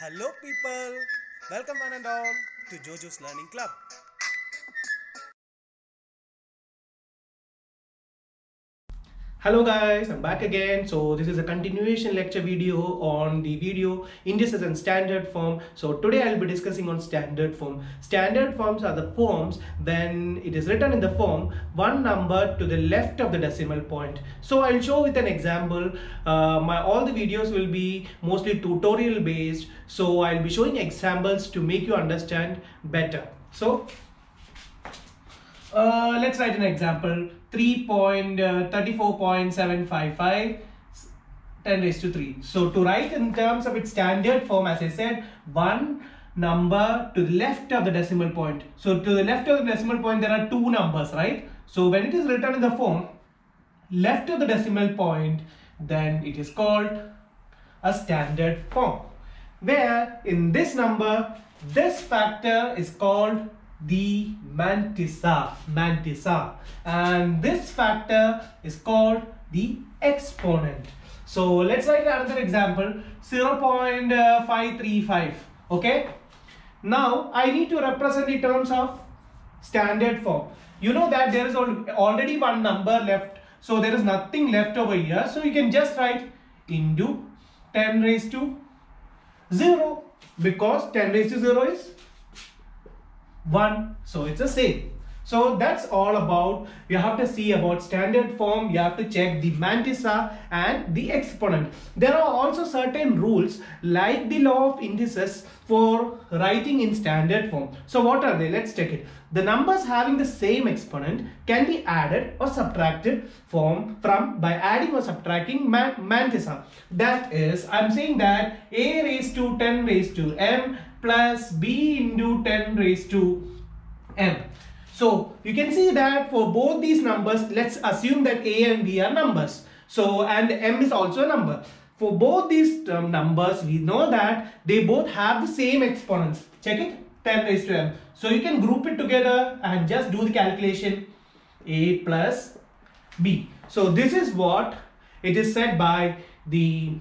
Hello, people. Welcome one and all to Jojo's Learning Club. Hello guys, I'm back again. So this is a continuation lecture video on the video indices and standard form. So today I'll be discussing on standard form. Standard forms are the forms when it is written in the form one number to the left of the decimal point. So I'll show with an example. Uh, my all the videos will be mostly tutorial based. So I'll be showing examples to make you understand better. So uh, let's write an example. 3.34.755 10 raised to 3 so to write in terms of its standard form as i said one number to the left of the decimal point. So to the left of the decimal point there are two numbers right? So when it is written in the form left of the decimal point then it is called a standard form where in this number this factor is called the mantissa mantissa. And this factor is called the exponent. So let's write another example. 0.535 okay? Now i need to represent the terms of standard form. You know that there is already one number left. So there is nothing left over here. So you can just write into 10 raised to 0 because 10 raised to 0 is 1 so it's the same. So that's all about you have to see about standard form you have to check the mantissa and the exponent. There are also certain rules like the law of indices for writing in standard form. So what are they? Let's check it. The numbers having the same exponent can be added or subtracted from from by adding or subtracting man, mantissa. That is i'm saying that a raised to 10 raised to m plus b into 10 raised to m so you can see that for both these numbers, let's assume that A and B are numbers. So and M is also a number. For both these um, numbers, we know that they both have the same exponents. Check it, 10 raised to M. So you can group it together and just do the calculation A plus B. So this is what it is said by the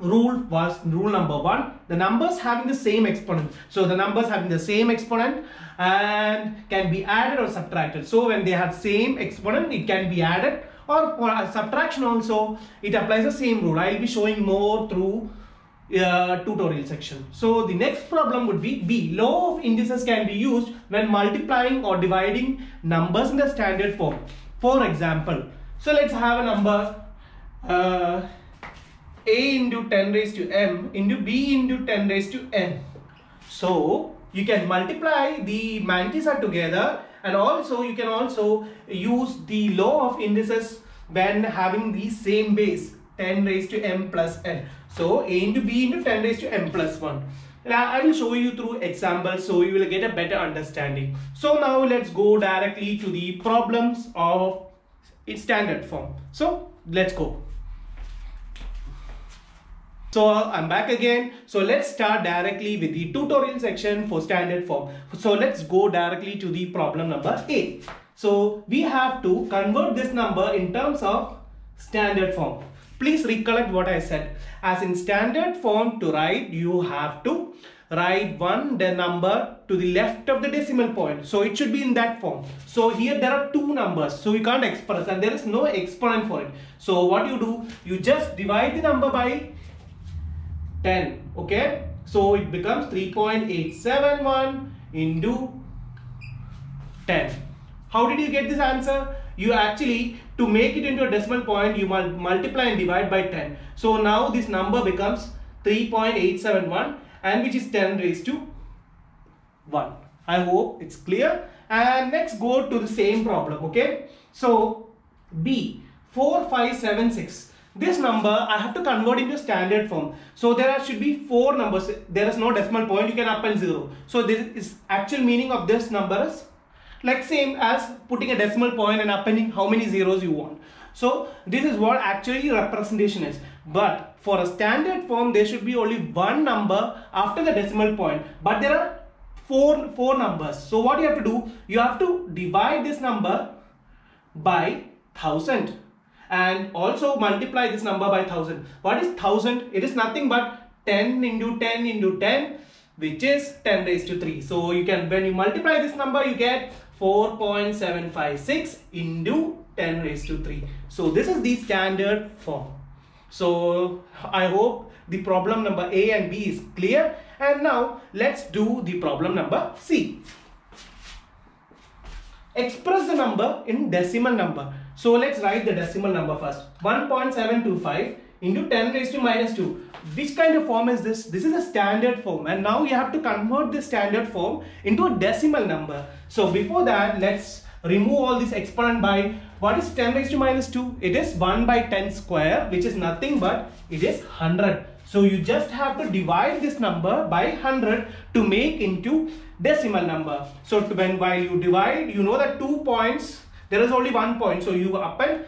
rule was rule number one the numbers having the same exponent. So the numbers having the same exponent and can be added or subtracted. So when they have same exponent it can be added or for subtraction also it applies the same rule. I'll be showing more through uh, tutorial section. So the next problem would be b. Law of indices can be used when multiplying or dividing numbers in the standard form. For example so let's have a number uh, a into 10 raised to m into b into 10 raised to n. So you can multiply the mantissa together and also you can also use the law of indices when having the same base 10 raised to m plus n. So a into b into 10 raised to m plus 1. Now I will show you through examples so you will get a better understanding. So now let's go directly to the problems of its standard form. So let's go. So I'm back again. So let's start directly with the tutorial section for standard form. So let's go directly to the problem number 8. So we have to convert this number in terms of standard form. Please recollect what I said. As in standard form to write, you have to write one the number to the left of the decimal point. So it should be in that form. So here there are two numbers. So you can't express and there is no exponent for it. So what you do, you just divide the number by 10 okay? So it becomes 3.871 into 10 how did you get this answer? You actually to make it into a decimal point you mul multiply and divide by 10 so now this number becomes 3.871 and which is 10 raised to 1 i hope it's clear. And next go to the same problem okay? So b 4576 this number I have to convert into standard form. So there should be four numbers. There is no decimal point. You can append zero. So this is actual meaning of this number is like same as putting a decimal point and appending how many zeros you want. So this is what actually representation is. But for a standard form, there should be only one number after the decimal point. But there are four, four numbers. So what you have to do, you have to divide this number by 1000 and also multiply this number by 1000 what is 1000 it is nothing but 10 into 10 into 10 which is 10 raised to 3. So you can when you multiply this number you get 4.756 into 10 raised to 3. So this is the standard form. So I hope the problem number A and B is clear. And now let's do the problem number C. Express the number in decimal number. So let's write the decimal number first. 1.725 into 10 raised to minus 2. Which kind of form is this? This is a standard form and now you have to convert this standard form into a decimal number. So before that, let's remove all this exponent by what is 10 raised to minus 2? It is 1 by 10 square which is nothing but it is 100. So you just have to divide this number by 100 to make into decimal number. So when while you divide, you know that two points, there is only one point. So you append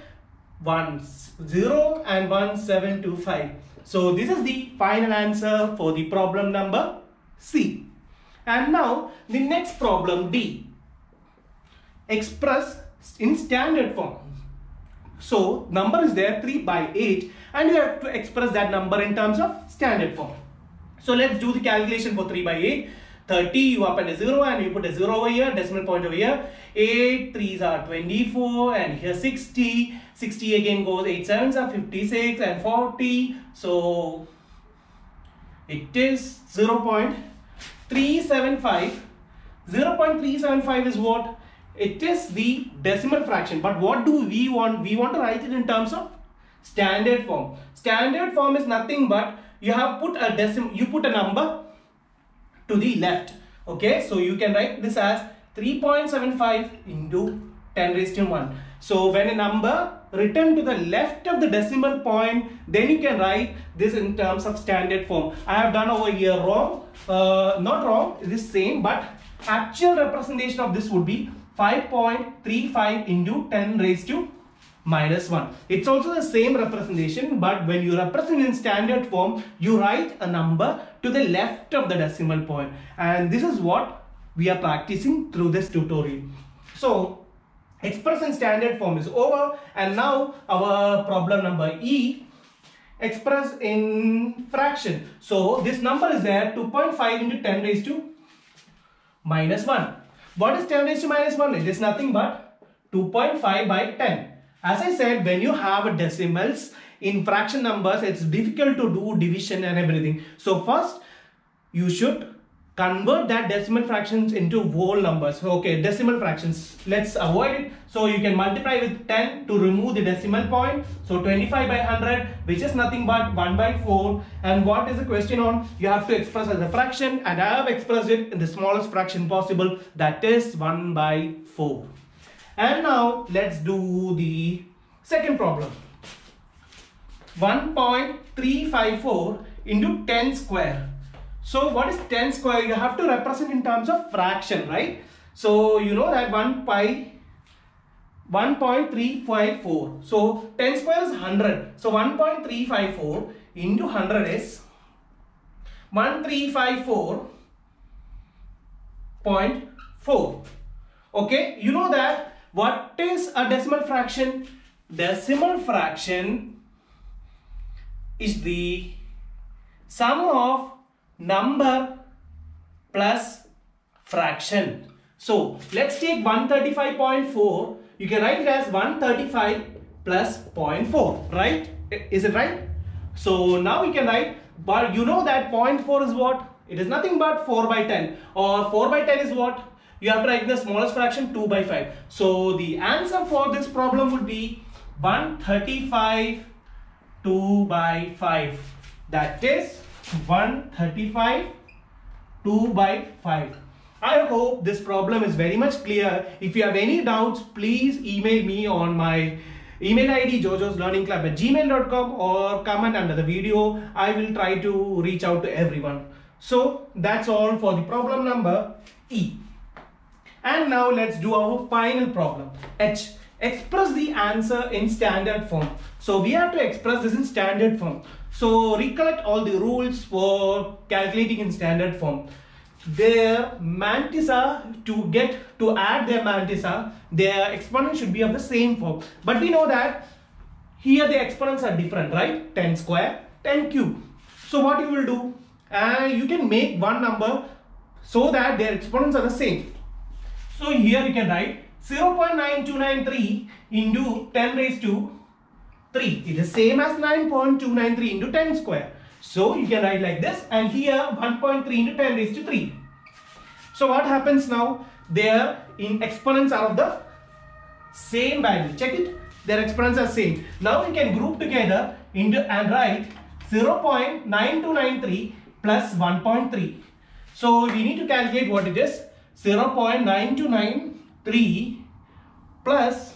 1, 0 and 1, 7, 2, 5. So this is the final answer for the problem number C. And now the next problem D. Express in standard form. So number is there 3 by 8 and you have to express that number in terms of standard form. So let's do the calculation for 3 by 8. 30 you append a 0 and you put a 0 over here decimal point over here. 8 3s are 24 and here 60 60 again goes 8 7s are 56 and 40 so it is 0 0.375 0.375 is what? It is the decimal fraction. But what do we want? We want to write it in terms of standard form. Standard form is nothing but you have put a decimal you put a number to the left. Okay so you can write this as 3.75 into 10 raised to 1 so when a number written to the left of the decimal point then you can write this in terms of standard form. I have done over here wrong uh, not wrong it is same but actual representation of this would be 5.35 into 10 raised to minus 1. It's also the same representation but when you represent in standard form you write a number to the left of the decimal point and this is what we are practicing through this tutorial. So express in standard form is over and now our problem number E express in fraction. So this number is there 2.5 into 10 raised to minus 1. What is 10 raised to minus 1? It is nothing but 2.5 by 10. As I said, when you have decimals in fraction numbers, it's difficult to do division and everything. So first, you should convert that decimal fractions into whole numbers. Okay, decimal fractions. Let's avoid it. So you can multiply with 10 to remove the decimal point. So 25 by 100, which is nothing but 1 by 4. And what is the question on? You have to express as a fraction and I have expressed it in the smallest fraction possible. That is 1 by 4. And now let's do the second problem. 1.354 into 10 square. So what is 10 square? You have to represent in terms of fraction, right? So you know that 1 pi 1.354. So 10 square is 100. So 1.354 into 100 is 1354.4. Okay, you know that what is a decimal fraction? Decimal fraction is the sum of number plus fraction. So let's take 135.4. You can write it as 135 plus 0.4, right? Is it right? So now we can write, but you know that 0.4 is what? It is nothing but 4 by 10 or 4 by 10 is what? You have to write the smallest fraction 2 by 5. So the answer for this problem would be 135 2 by 5. That is 135 2 by 5. I hope this problem is very much clear. If you have any doubts, please email me on my email id jojo's learning club at gmail.com or comment under the video. I will try to reach out to everyone. So that's all for the problem number E. And now let's do our final problem. H. Express the answer in standard form. So we have to express this in standard form. So recollect all the rules for calculating in standard form. Their mantissa to get to add their mantissa, their exponent should be of the same form. But we know that here the exponents are different, right? 10 square, 10 cube. So what you will do, uh, you can make one number so that their exponents are the same. So here you can write 0.9293 into 10 raised to 3. It is the same as 9.293 into 10 square. So you can write like this and here 1.3 into 10 raised to 3. So what happens now? Their in exponents are of the same value. Check it. Their exponents are same. Now we can group together into and write 0.9293 plus 1.3. So we need to calculate what it is. 0.9293 plus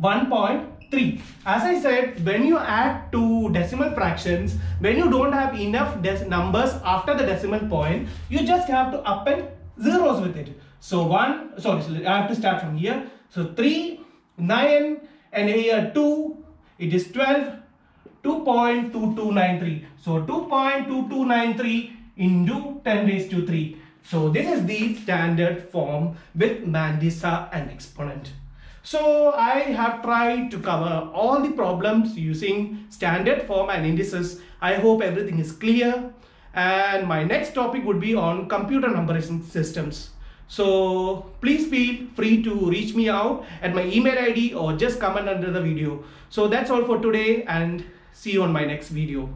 1.3. As I said, when you add two decimal fractions, when you don't have enough numbers after the decimal point, you just have to append zeros with it. So 1, sorry, so I have to start from here. So 3, 9 and here 2, it is 12, 2.2293. So 2.2293 into 10 raised to 3. So this is the standard form with mantissa and exponent. So I have tried to cover all the problems using standard form and indices. I hope everything is clear. And my next topic would be on computer numbering systems. So please feel free to reach me out at my email ID or just comment under the video. So that's all for today and see you on my next video.